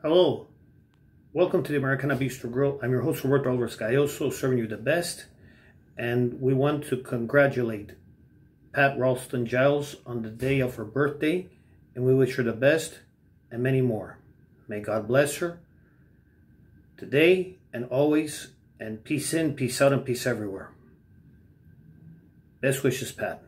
Hello, welcome to the Americana Bistro Grill. I'm your host Roberto Alvarez Galloso, serving you the best, and we want to congratulate Pat Ralston Giles on the day of her birthday, and we wish her the best and many more. May God bless her today and always, and peace in, peace out, and peace everywhere. Best wishes, Pat.